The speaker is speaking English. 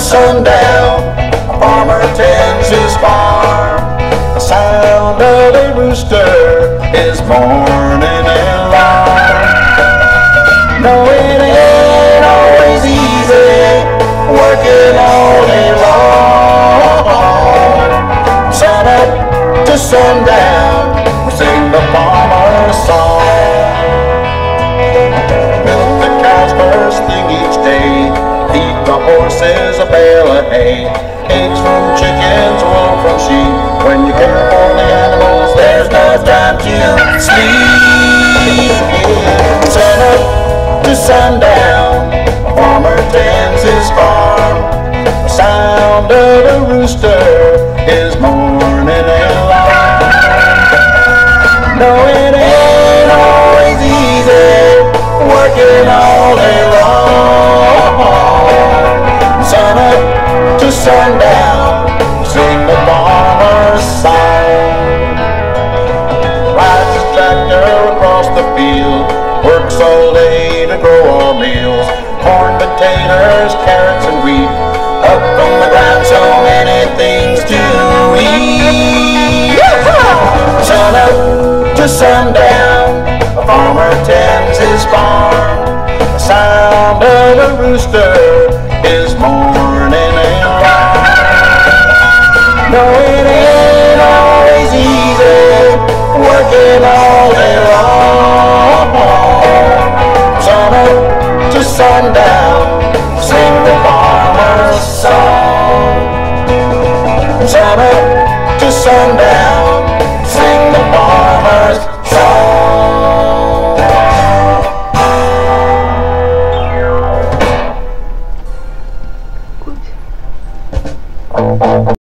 sundown, a farmer tends his farm. The sound of a rooster is morning alarm. No, it ain't always easy working all day long. Sun up to sundown, we sing the farmer's song. Horses a bale of hay. Eggs from chickens, wool from sheep. When you care for the animals, there's no time to sleep. Sun up to sundown, a farmer tends his farm. The sound of a rooster is morning alarm. No, it ain't always easy working all sundown, sing the farmer's song. Rides his tractor across the field, works all day to grow our meals. Corn, potatoes, carrots, and wheat. Up from the ground, so many things to eat. Sun up to sundown, a farmer tends his farm. The sound of a rooster No, it ain't always easy working all day long. Sun up to sundown, sing the farmer's song. Sun up to sundown, sing the farmer's song.